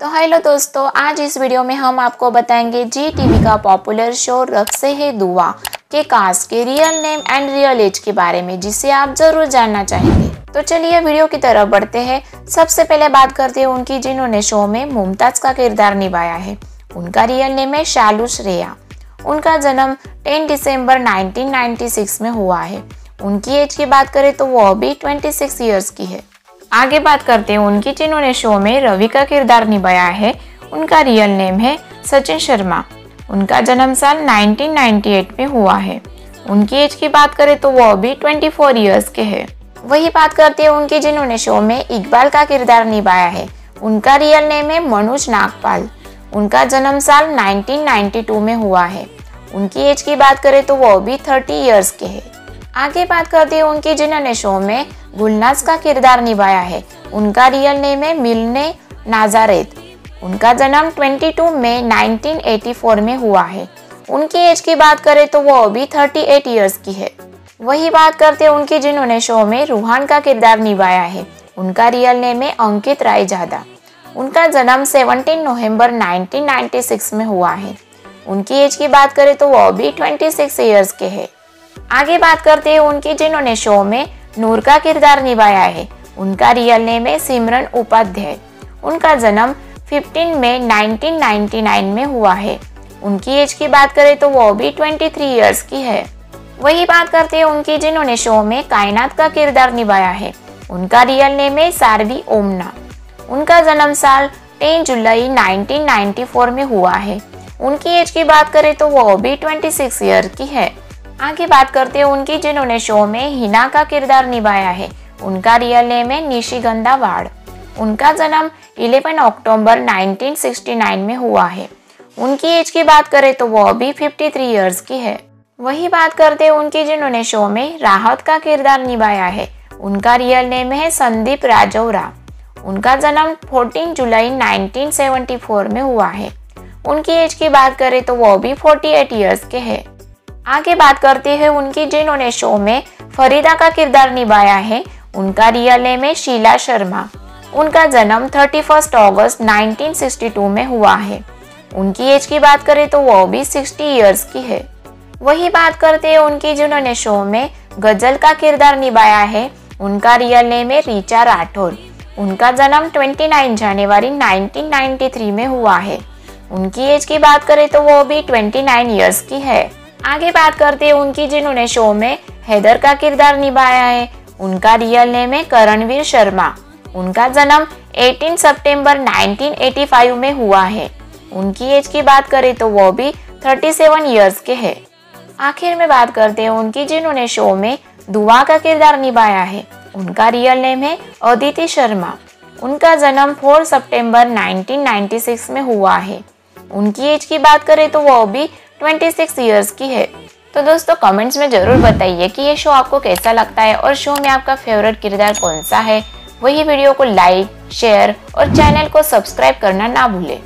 तो हेलो दोस्तों, आज इस वीडियो में हम आपको बताएँगे जी टीवी का पॉपुलर शो रक्से है दुआ के कास्ट के real name and real age के बारे में, जिसे आप ज़रूर जानना चाहेंगे। तो चलिए वीडियो की तरफ़ बढ़ते हैं। सबसे पहले बात करते हैं उनकी जिन्होंने शो में मुमताज़ का किरदार निभाया है। उनका रियल नेम है शालू श्रेया। उनका जन्म 10 दिसंबर 1996 में हुआ है। उनकी एज की बात करें तो वो अभी 26 इयर्स की है। आगे बात करते हैं उनकी, जिन्होंने शो में रवि का किरदार निभाया है। उनका रियल नेम है सचिन शर्मा। उनका जन्म साल 1998 में हुआ है। उनकी एज की बात करें तो वो अभी 24 इयर्स के हैं। वही बात करते हैं उनकी, जिन्होंने शो में इकबाल का किरदार निभाया है। उनका रियल नेम है मनोज नागपाल। उनका जन्म साल 1992 में हुआ है। उनकी एज की बात करें तो वो अभी 30 इयर्स के हैं। आगे बात करते हैं उनकी जिन्होंने शो में। गुलनाज का किरदार निभाया है। उनका रियल नेम है मिलने नाजारेत उनका जन्म 22 मई 1984 में हुआ है। उनकी एज की बात करें तो वो अभी 38 इयर्स की है। वही बात करते हैं उनकी जिन्होंने शो में रूहान का किरदार निभाया है। उनका रियल नेम है अंकित राय जादा उनका जन्म 17 नवंबर 1996 में हुआ है। उनकी एज की बात करें तो वो अभी 26 इयर्स के हैं। आगे बात करते हैं उनकी जिन्होंने शो में नूर का किरदार निभाया है। उनका रियल नेम है सिमरन उपाध्याय। उनका जन्म 15 मई 1999 में हुआ है। उनकी एज की बात करें तो वो भी 23 इयर्स की है। वही बात करते हैं उनकी जिन्होंने शो में कायनात का किरदार निभाया है। उनका रियल नेम है सारवी ओमना। उनका जन्म साल 10 जुलाई 1994 में हुआ है। उनकी एज की बात करें तो वो भी 26 ईयर की है। आगे बात करते हैं उनकी, जिन्होंने शो में हिना का किरदार निभाया है। उनका रियल नेम है निशिगंधा वाड़। उनका जन्म 11 अक्टूबर 1969 में हुआ है। उनकी एज की बात करें तो वो अभी 53 इयर्स की है। वही बात करते हैं उनकी, जिन्होंने शो में राहत का किरदार निभाया है। उनका रियल नेम है संदीप राजौरा। उनका जन्म 14 जुलाई 1974 में हुआ है। उनकी एज की बात करें तो वो भी 48 इयर्स के हैं। आगे बात करते हैं उनकी जिन्होंने शो में फरीदा का किरदार निभाया है, उनका रियल नेम है शीला शर्मा। उनका जन्म 31 अगस्त 1962 में हुआ है। उनकी एज की बात करें तो वो भी 60 इयर्स की है। वही बात करते हैं उनकी जिन्होंने शो में गज़ल का किरदार निभाया है, उनका रियल नेम है रीचा राठौर। उनका जन्म 29 जनवरी 1993 में हुआ है। उनकी एज की बात करें तो वो भी 29 इयर्स की है। आगे बात करते हैं उनकी जिन्होंने शो में हैदर का किरदार निभाया है। उनका रियल नेम है करणवीर शर्मा। उनका जन्म 18 सितंबर 1985 में हुआ है। उनकी एज की बात करें तो वो भी 37 इयर्स के हैं। आखिर में बात करते हैं उनकी जिन्होंने शो में दुआ का किरदार निभाया है। उनका रियल नेम है अदिति शर्मा। उनका जन्म 4 सितंबर 1996 में हुआ है। उनकी एज की बात करें तो वो भी 26 इयर्स की है। तो दोस्तों कमेंट्स में ज़रूर बताइए कि ये शो आपको कैसा लगता है और शो में आपका फेवरेट किरदार कौन सा है। वही वीडियो को लाइक शेयर और चैनल को सब्सक्राइब करना ना भूलें।